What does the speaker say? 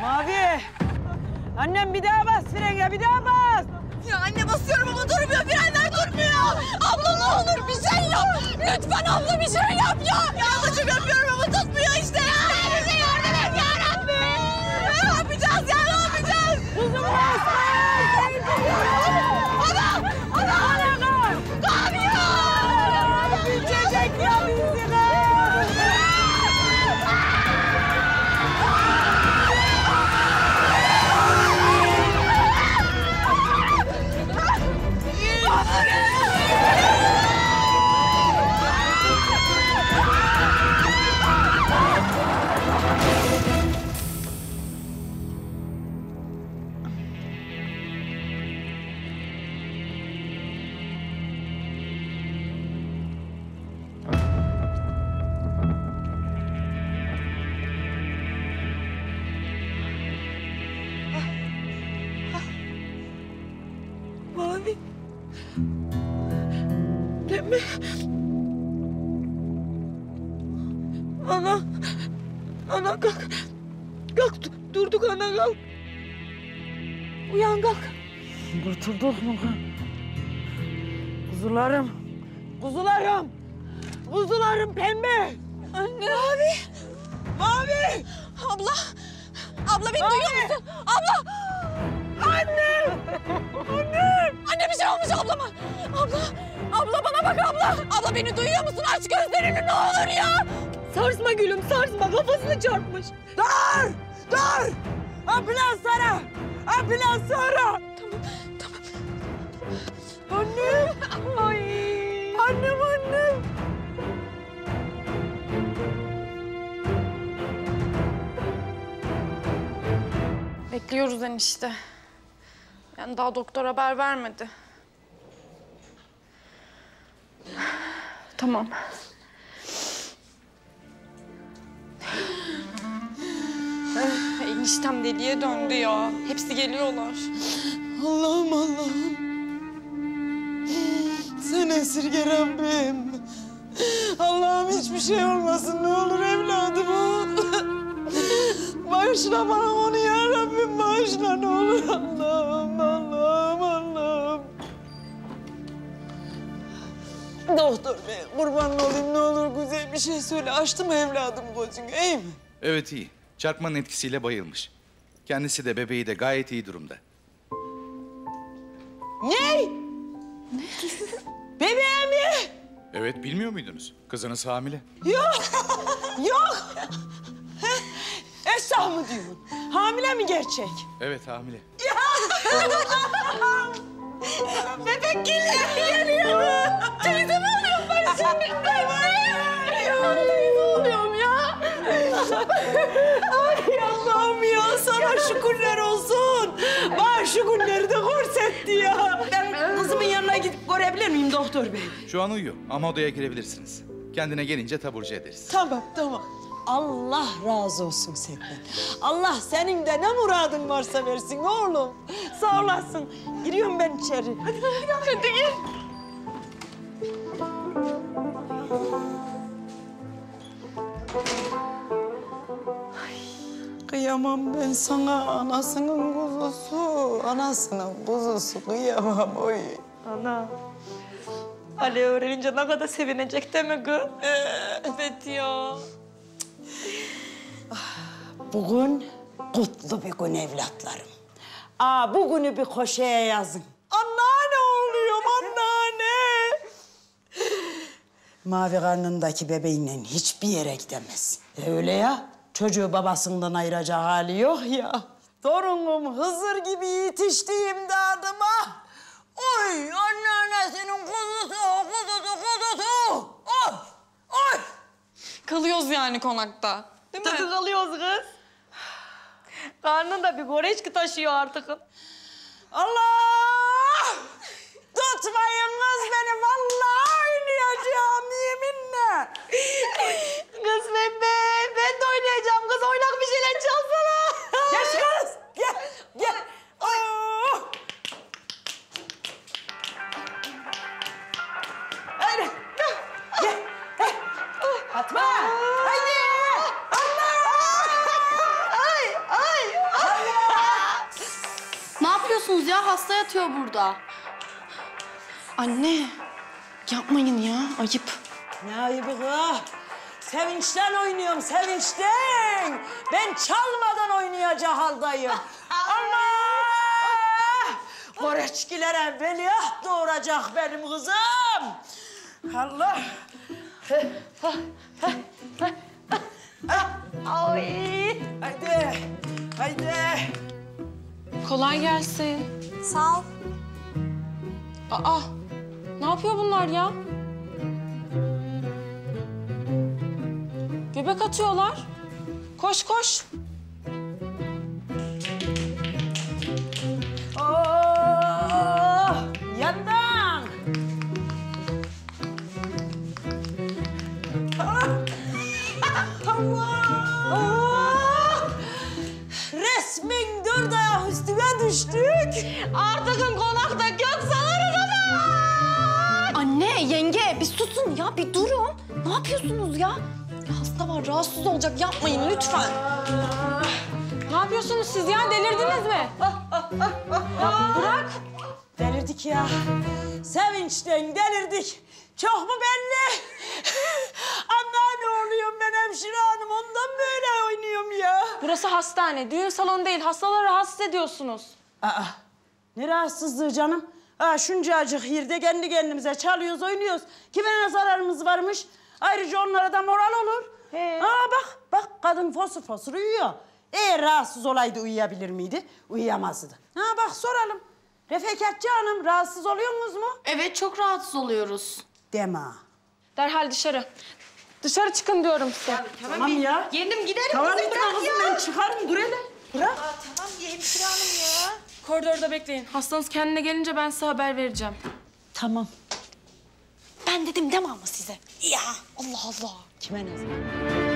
Mavi. Annem bir daha bas frene bir daha bas. Ya anne basıyorum ama durmuyor. Frenler durmuyor. Abla ne olur bir şey yap. Lütfen abla bir şey yap ya. Ya ablacığım yapıyorum ama tutmuyor işte ya. Ana. Ana kalk. Kalk dur- durduk ana kalk. Uyan kalk. Kurtulduk mu? Kuzularım. Kuzularım. Kuzularım pembe. Anne. Mavi. Mavi. Abla. Abla beni duyuyor musun? Abla. Anne. Anne. Anne bir şey olmuş ablama. Abla. Abla bana bak abla. Abla beni duyuyor musun? Aç gözlerini ne olur ya. Sarsma gülüm sarsma. Kafasını çarpmış. Dur! Dur! Ambulans ara! Ambulans ara! Tamam. Tamam. Annem! Ay. Annem annem! Bekliyoruz enişte. Yani daha doktor haber vermedi. Tamam. Eniştem deliye döndü ya. Hepsi geliyorlar. Allah'ım Allah'ım. Sen esirge Rabbim. Allah'ım hiçbir şey olmasın ne olur evladıma. Bağışla bana onu ya Rabbim bağışla ne olur Allah'ım Allah'ım Doktor bey kurban olayım ne olur güzel bir şey söyle. Açtı mı evladım gözünü iyi mi? Evet iyi. Çarpmanın etkisiyle bayılmış. Kendisi de bebeği de gayet iyi durumda. Ne? Bebeğim mi? Evet bilmiyor muydunuz? Kızınız hamile. Yok! Yok! Esra mı diyorsun? Hamile mi gerçek? Evet hamile. Bebek şu günleri de korsetti ya. Ben kızımın yanına gidip görebilir miyim doktor bey? Şu an uyuyor ama odaya girebilirsiniz. Kendine gelince taburcu ederiz. Tamam tamam. Allah razı olsun senden. Allah senin de ne muradın varsa versin oğlum. Sağ olasın. Giriyorum ben içeri. Hadi hadi, hadi gir. Kıyamam ben sana anasının kuzusu, anasının kuzusu kıyamam oy. Ana. Ali öğrenince ne kadar sevinecek değil mi kız? Evet ya. Bugün kutlu bir gün evlatlarım. Aa bu günü bir koşaya yazın. Anneanne oluyorum anneanne. Mavi karnındaki bebeğinle hiçbir yere gidemez. Öyle ya. Çocuğu babasından ayıracak hali yok ya. Torunum Hızır gibi yetişti imdadıma. Oy anneannesinin kuzusu, kuzusu, kuzusu. Oy, oy. Kalıyoruz yani konakta. Değil mi? Tabii kalıyoruz kız. Karnında bir goreçki taşıyor artık. Allah! Tutmayınız beni vallahi oynayacağım yeminle. Kız ben Ay yapıyorsunuz ya? Hasta yatıyor burada. Anne yapmayın ya ayıp. Ne ayıbı kız? Sevinçten oynuyorum, sevinçten. Ben çalmadan oynayacak haldayım. Allah! Koreçkilere veliaht doğuracak benim kızım. Allah! Ay! Haydi, haydi. Kolay gelsin. Sağ ol. Aa ne yapıyor bunlar ya? Göbek atıyorlar. Koş koş. Düştük. Artık konakta gök salarız Anne, yenge bir susun ya, bir durun. Ne yapıyorsunuz ya? Ya hasta var, rahatsız olacak. Yapmayın lütfen. Ne yapıyorsunuz siz ya? Delirdiniz mi? Bırak. Delirdik ya. Sevinçten delirdik. Çok mu belli? Anneanne oluyorum ben hemşire hanım. Ondan böyle oynuyorum ya. Burası hastane. Düğün salonu değil. Hastaları rahatsız ediyorsunuz. Aa, ne rahatsızlığı canım? Aa, şuncacık yerde kendi kendimize çalıyoruz, oynuyoruz. Kime ne zararımız varmış? Ayrıca onlara da moral olur. Aa bak, bak kadın fosur fosur uyuyor. Eğer rahatsız olaydı uyuyabilir miydi? Uyuyamazdı. Ha bak soralım. Refekatçi hanım rahatsız oluyorsunuz mu? Evet, çok rahatsız oluyoruz. Deme. ha. Derhal dışarı. Dışarı çıkın diyorum size. Tamam ya. Yendim giderim Tamam bırak kızım ya. ben çıkarım dur hele. Bırak. Tamam ye hemşire hanım ya. Koridorda bekleyin. Hastanız kendine gelince ben size haber vereceğim. Tamam. Ben dedim deme ama size. Ya Allah Allah. Kime ne?